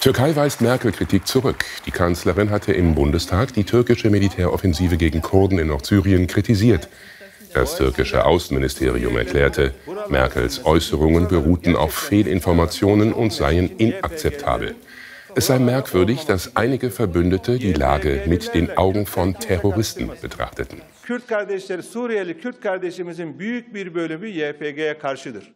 Türkei weist Merkel-Kritik zurück. Die Kanzlerin hatte im Bundestag die türkische Militäroffensive gegen Kurden in Nordsyrien kritisiert. Das türkische Außenministerium erklärte, Merkels Äußerungen beruhten auf Fehlinformationen und seien inakzeptabel. Es sei merkwürdig, dass einige Verbündete die Lage mit den Augen von Terroristen betrachteten. Kürt kardeşleri, Suriyeli Kürt kardeşimizin büyük bir bölümü YPG'ye karşıdır.